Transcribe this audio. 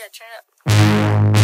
Yeah, turn it up.